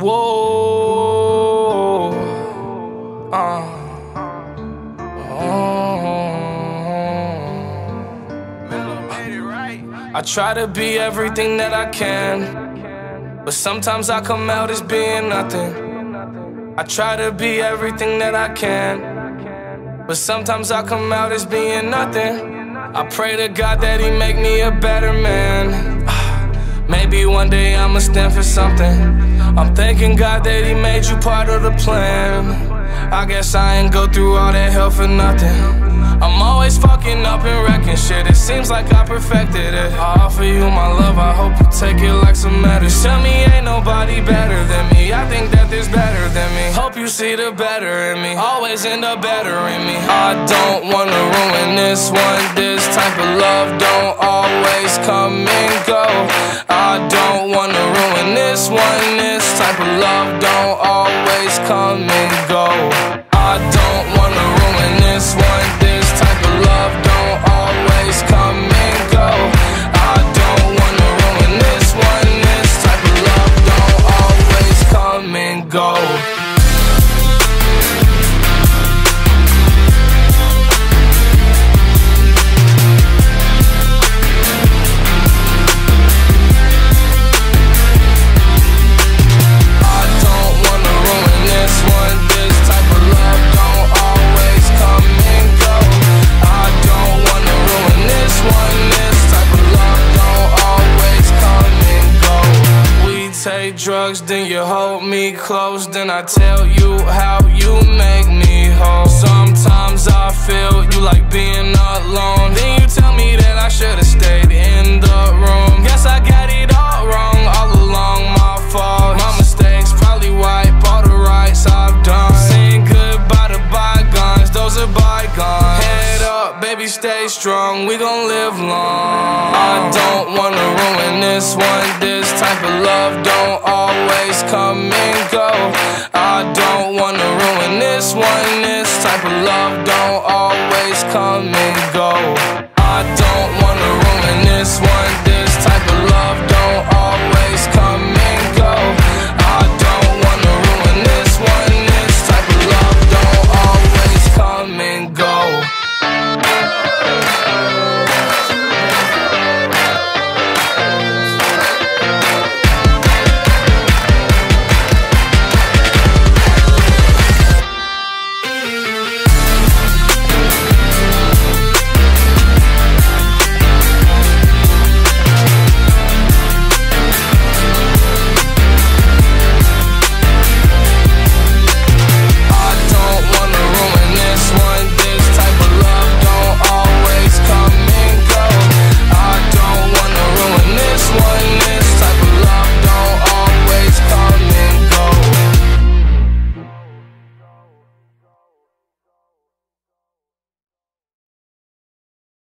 Whoa. Uh. I try to be everything that I can, but sometimes I come out as being nothing. I try to be everything that I can, but sometimes I come out as being nothing. I pray to God that He make me a better man. Maybe one day I'ma stand for something. I'm thanking God that He made you part of the plan. I guess I ain't go through all that hell for nothing. I'm always fucking up and wrecking shit. It seems like I perfected it. I offer you my love, I hope you take it like some medicine. Tell me ain't nobody better than me. I think that there's better than me. Hope you see the better in me. Always end up better in me. I don't wanna ruin this one. This type of love don't always come take drugs, then you hold me close. Then I tell you how you make me whole. Sometimes I feel you like being alone. Then you tell me that I should've stayed in the room. Guess I got it all wrong all along. My fault. My mistakes probably wipe all the rights I've done. Saying goodbye to bygones, those are bygones baby, stay strong, we gon' live long. I don't wanna ruin this one, this type of love don't always come and go. I don't wanna ruin this one, this type of love don't always come and go. I don't wanna ruin this one.